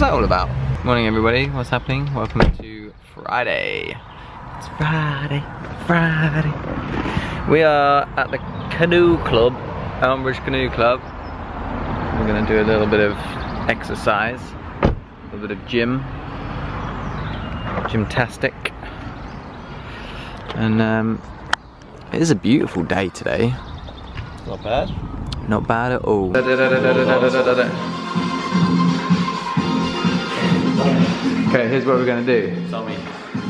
that all about? Morning everybody, what's happening? Welcome to Friday. It's Friday, Friday. We are at the Canoe Club, Elmbridge Canoe Club. We're gonna do a little bit of exercise, a little bit of gym, gymtastic. And um, it is a beautiful day today. Not bad. Not bad at all. Okay, here's what we're gonna do. Tell me.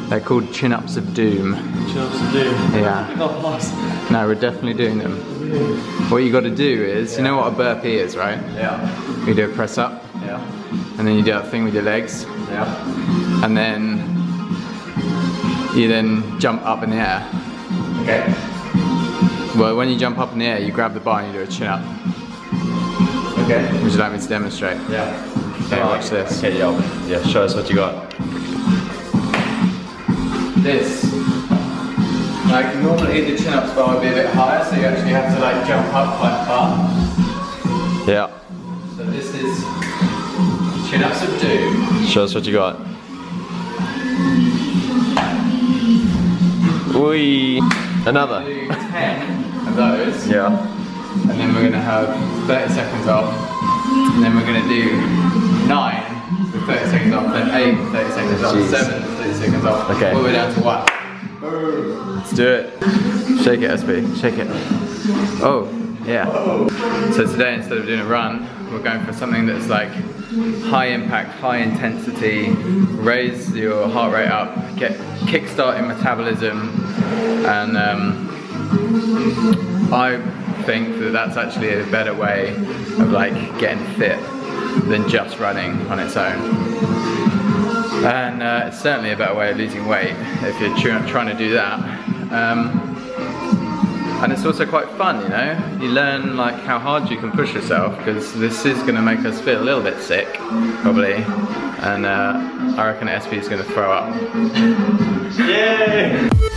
They're called chin-ups of doom. Chills to do. Yeah. Not lost. No, we're definitely doing them. What you gotta do is, you know what a burpee is, right? Yeah. You do a press up, Yeah. and then you do that thing with your legs, Yeah. and then you then jump up in the air. Okay. Well, when you jump up in the air, you grab the bar and you do a chin up. Okay. Would you like me to demonstrate? Yeah. Watch this. Okay, yo. Yeah, show us what you got. This. Like normally the chin up bar would be a bit higher, so you actually have to like jump up quite far. Yeah. So this is chin ups of doom. Show us what you got. Wee. Another. Do 10 of those. Yeah. and then we're gonna have 30 seconds off, and then we're gonna do nine with 30 seconds off, then eight with 30 seconds off, Jeez. seven with 30 seconds off, Okay. all the way down to one. Let's do it. Shake it, SP, shake it. Oh, yeah. So today, instead of doing a run, we're going for something that's like high impact, high intensity, raise your heart rate up, get kickstarting metabolism, and um, I think that that's actually a better way of like getting fit than just running on its own. And uh, it's certainly a better way of losing weight if you're trying to do that. Um, and it's also quite fun, you know? You learn like how hard you can push yourself because this is going to make us feel a little bit sick, probably. And uh, I reckon SP is going to throw up. Yay!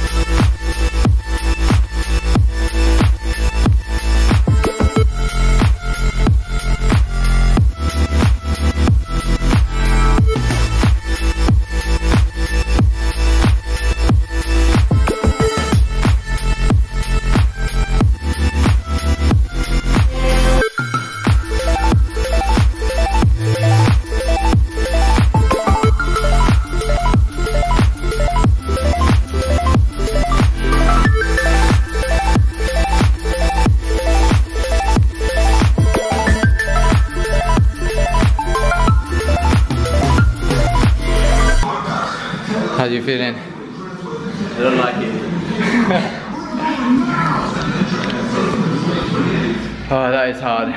You feeling? I don't like it. Oh, that is hard.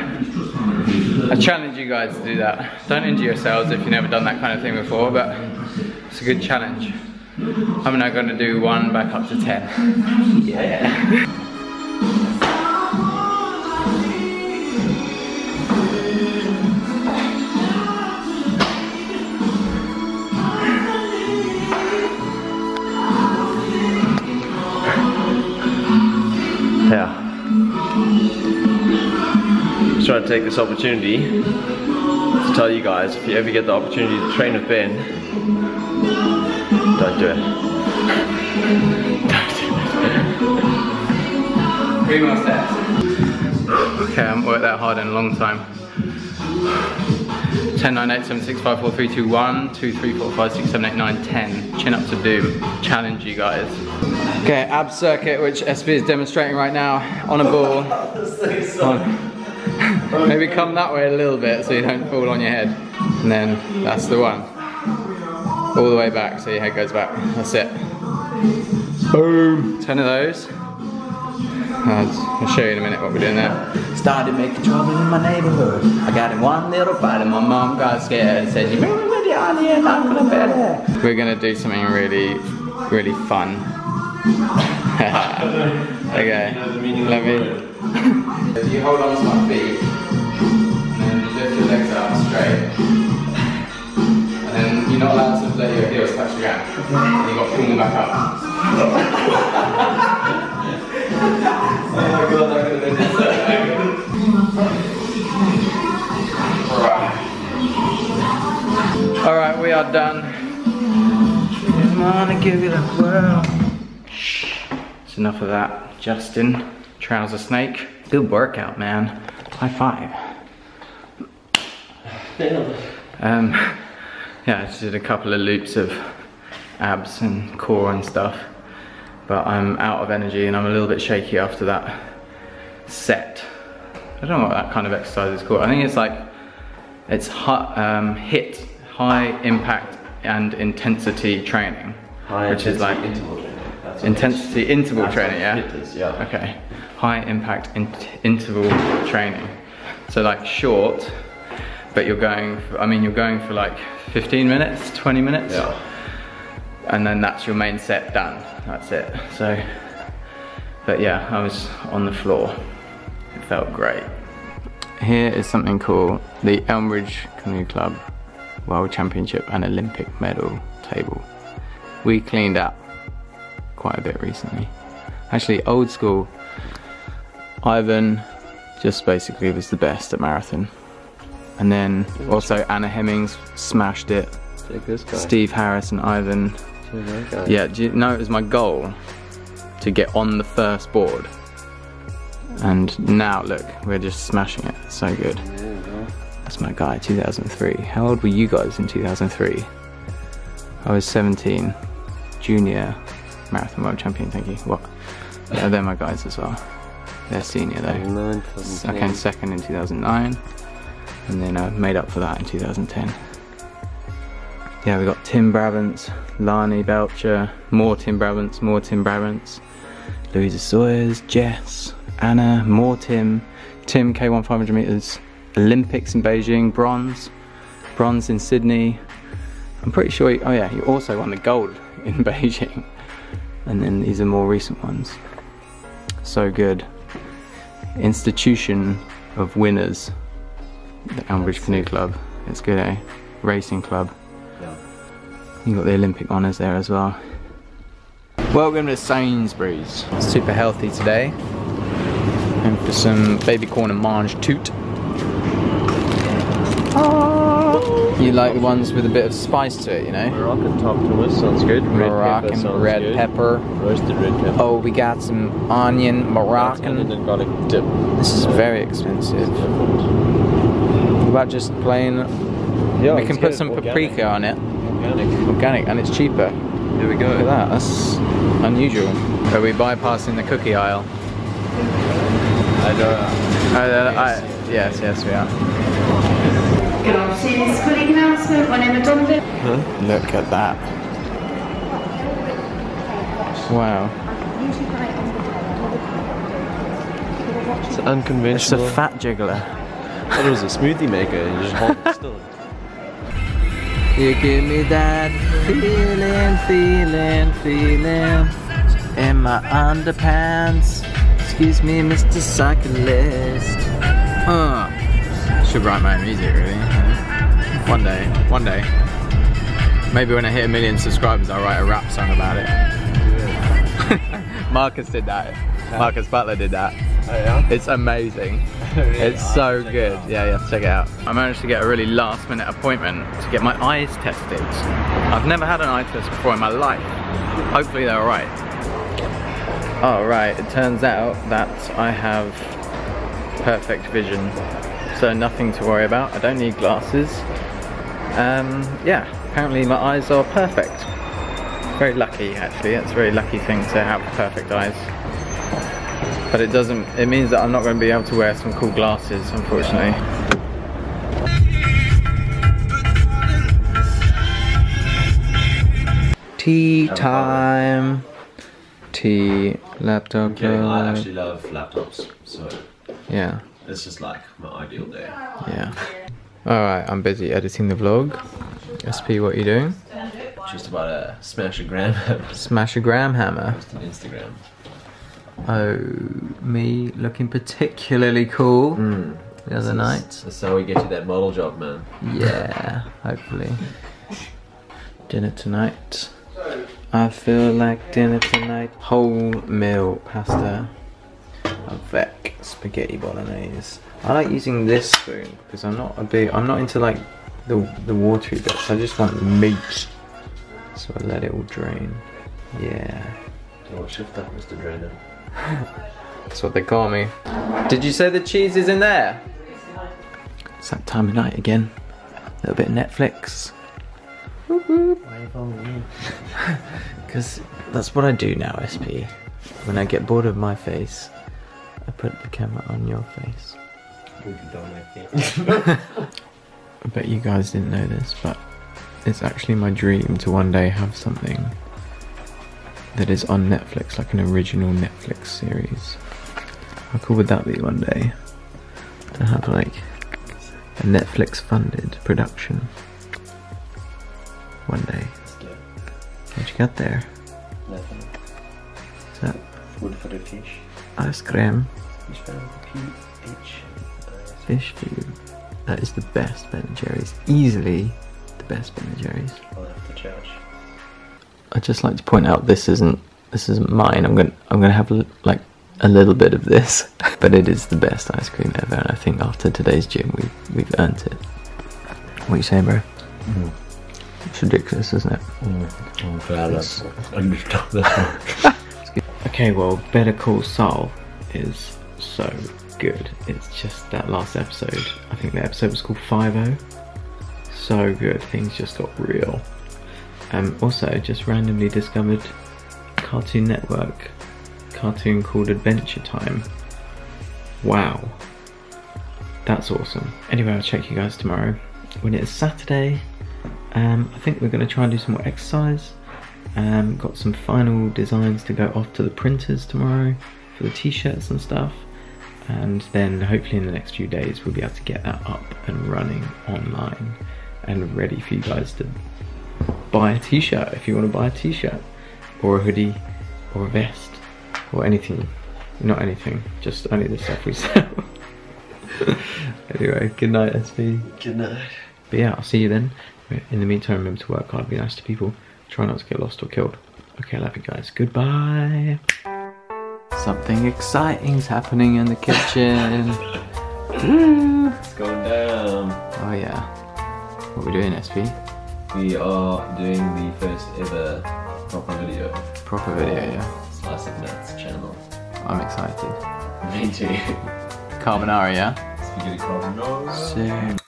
I challenge you guys to do that. Don't injure yourselves if you've never done that kind of thing before, but it's a good challenge. I'm now going to do one back up to 10. Yeah. Yeah. To take this opportunity to tell you guys if you ever get the opportunity to train with Ben, don't do it. Don't do it. Three more steps. Okay, I haven't worked that hard in a long time. 10, 9, 8, 7, 6, 5, 4, 3, 2, 1, 2, 3, 4, 5, 6, 7, 8, 9, 10. Chin up to doom. Challenge you guys. Okay, ab circuit, which SP is demonstrating right now on a ball. On- Maybe come that way a little bit so you don't fall on your head. And then that's the one. All the way back so your head goes back. That's it. Boom. Ten of those. I'll I'll show you in a minute what we're doing there. Started making trouble in my neighborhood. I got in one little fight and my mom got scared and said, you bring me with you on here and I'm gonna bed. We're gonna do something really, really fun. okay, let me. If you hold on to my feet, and then you lift your legs up straight, and then you're not allowed to let your heels touch the ground. And you've got to pull them back up. oh my god, I could have done this. Right. All right, we are done. Didn't wanna give you the world. It's enough of that. Justin, trouser snake. Good workout, man. High five. Um, yeah, I just did a couple of loops of abs and core and stuff. But I'm out of energy and I'm a little bit shaky after that set. I don't know what that kind of exercise is called. I think it's like, it's um, hit, high impact and intensity training. High which is like interval training. That's intensity interval That's training, yeah? it is, yeah. Okay. High impact in interval training. So like short, but you're going, for, I mean, you're going for like 15 minutes, 20 minutes. Yeah. And then that's your main set done. That's it. So, but yeah, I was on the floor. It felt great. Here is something called the Elmbridge Canoe Club World Championship and Olympic medal table. We cleaned up quite a bit recently. Actually, old school, Ivan just basically was the best at marathon. And then also Anna Hemmings smashed it. Take this guy. Steve Harris and Ivan. Yeah, do you know it was my goal to get on the first board. And now look, we're just smashing it. So good. There you go. That's my guy, 2003. How old were you guys in 2003? I was 17, junior marathon world champion, thank you. What? Yeah, they're my guys as well. They're senior though. I came second in 2009, and then I made up for that in 2010. Yeah, we got Tim Brabants, Lani Belcher, more Tim Brabants, more Tim Brabants, Louisa Sawers, Jess, Anna, more Tim, Tim K1 500 meters, Olympics in Beijing, bronze, bronze in Sydney. I'm pretty sure, he, oh yeah, he also won the gold in Beijing. And then these are more recent ones. So good. Institution of winners, the Elmbridge Canoe Club. It's good, eh? Racing club. Yeah. You got the Olympic honours there as well. Welcome to Sainsbury's. Super healthy today. And for some baby corn and mange tout. You like the ones with a bit of spice to it, you know? Moroccan top hummus sounds good. Red pepper Moroccan sounds red good. pepper. Roasted red pepper. Oh, we got some onion And Moroccan. then garlic dip. This is very expensive. What about just plain? Yeah, we can put some Organic. paprika on it. Organic. Organic, and it's cheaper. Here we go. Look at that, that's unusual. Are we bypassing the cookie aisle? I don't know. Uh, I, yes, yes, we are. Good afternoon, colleague announcement. My name is Donovan. Look at that. Wow. It's unconventional. It's a fat jiggler. Thought it was a smoothie maker. You just hold it still. You give me that feeling, feeling, feeling in my underpants. Excuse me, Mr. Cyclist. Uh, should write my own music, really. One day, one day. Maybe when I hit a million subscribers, I'll write a rap song about it. Marcus did that. Marcus Butler did that. Oh yeah? It's amazing. It's so good. Yeah, yeah, check it out. I managed to get a really last minute appointment to get my eyes tested. I've never had an eye test before in my life. Hopefully they're alright. Oh right, it turns out that I have perfect vision. So nothing to worry about. I don't need glasses. Um, yeah, apparently my eyes are perfect. Very lucky actually, it's a very lucky thing to have perfect eyes. But it doesn't, it means that I'm not going to be able to wear some cool glasses, unfortunately. Tea time. Tea, laptop. Okay, I actually love laptops, so Yeah, it's just like my ideal day. yeah. Alright, I'm busy editing the vlog. SP, what are you doing? Just about to smash a gram Smash a gram hammer. on Instagram. Oh, me looking particularly cool hmm. the other night. That's how we get you that model job, man. Yeah, hopefully. Dinner tonight. I feel like dinner tonight. Whole meal pasta. Avec spaghetti bolognese. I like using this spoon because I'm not a big. I'm not into like the the watery bits. I just want meat. So I let it all drain. Yeah. Oh, shift that, Mr. Drainer. That's what they call me. Did you say the cheese is in there? It's that time of night again. A little bit of Netflix. Why are you following me? Because that's what I do now, SP. When I get bored of my face, I put the camera on your face. I bet you guys didn't know this, but it's actually my dream to one day have something that is on Netflix, like an original Netflix series. How cool would that be one day? To have like a Netflix funded production. One day. What you got there? Nothing. Is that Food for the fish. Ice cream? Fish food. That is the best Ben and Jerry's. Easily the best Ben and Jerry's. I'll have to charge. I'd just like to point out this isn't this isn't mine. I'm gonna I'm gonna have like a little bit of this, but it is the best ice cream ever. And I think after today's gym, we we've earned it. What are you saying, bro? Mm. It's ridiculous, isn't it? Mm. Oh, I'm glad I understand that. Okay, well, Better Call Saul is so good. It's just that last episode. I think the episode was called 5 So good. Things just got real. Um, also, just randomly discovered Cartoon Network cartoon called Adventure Time. Wow. That's awesome. Anyway, I'll check you guys tomorrow when it is Saturday. Um, I think we're going to try and do some more exercise. Um, got some final designs to go off to the printers tomorrow for the t-shirts and stuff. And then hopefully in the next few days we'll be able to get that up and running online and ready for you guys to buy a t-shirt if you want to buy a t-shirt or a hoodie or a vest or anything. Not anything, just only the stuff we sell. anyway, good night SP. Good night. But yeah, I'll see you then. In the meantime, remember to work hard, be nice to people, try not to get lost or killed. Okay, love you guys. Goodbye. Something exciting's happening in the kitchen. Woo. It's going down. Oh yeah. What are we doing, SP? We are doing the first ever proper video. Proper video, yeah. Slice of Matt channel. I'm excited. Me too. Carbonara, yeah? Spaghetti carbonara. Sick.